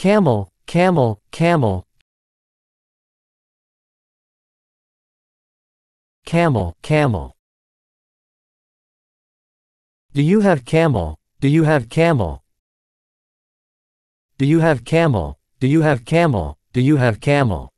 camel, camel, camel. Camel, camel. Do you have camel? Do you have camel? Do you have camel? Do you have camel? Do you have camel?